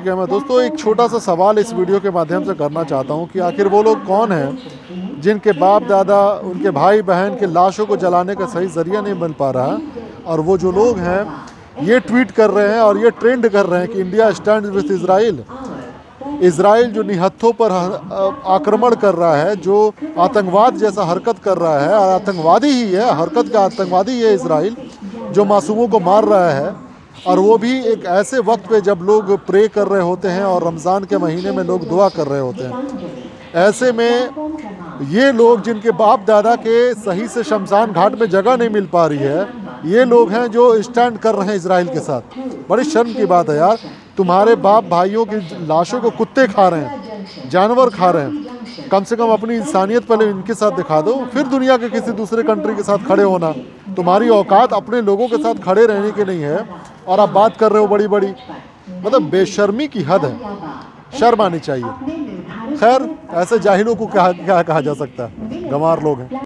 ठीक है, मैं दोस्तों, एक छोटा सा सवाल इस वीडियो के माध्यम से करना चाहता हूँ कि आखिर वो लोग कौन हैं जिनके बाप दादा, उनके भाई बहन के लाशों को जलाने का सही ज़रिया नहीं बन पा रहा और वो जो लोग हैं, ये ट्वीट कर रहे हैं और ये ट्रेंड कर रहे हैं कि India stand with Israel Israel जो निहत्थों पर आक्रमण कर रहा है, जो आतंकवाद जैसा हरकत कर रहा है, और आतंकवादी ही है, हरकत का आतंकवादी है इसराइल जो मासूमों को मार रहा है। और वो भी एक ऐसे वक्त पे जब लोग प्रे कर रहे होते हैं और रमज़ान के महीने में लोग दुआ कर रहे होते हैं। ऐसे में ये लोग जिनके बाप दादा के सही से शमशान घाट में जगह नहीं मिल पा रही है, ये लोग हैं जो स्टैंड कर रहे हैं इसराइल के साथ। बड़ी शर्म की बात है यार। तुम्हारे बाप भाइयों की लाशों को कुत्ते खा रहे हैं, जानवर खा रहे हैं। कम से कम अपनी इंसानियत पहले इनके साथ दिखा दो, फिर दुनिया के किसी दूसरे कंट्री के साथ खड़े होना। तुम्हारी औकात अपने लोगों के साथ खड़े रहने की नहीं है। और आप बात कर रहे हो बड़ी बड़ी। मतलब बेशर्मी की हद है। शर्म आनी चाहिए। खैर, ऐसे जाहिलों को क्या क्या कहा जा सकता है? गंवार लोग हैं।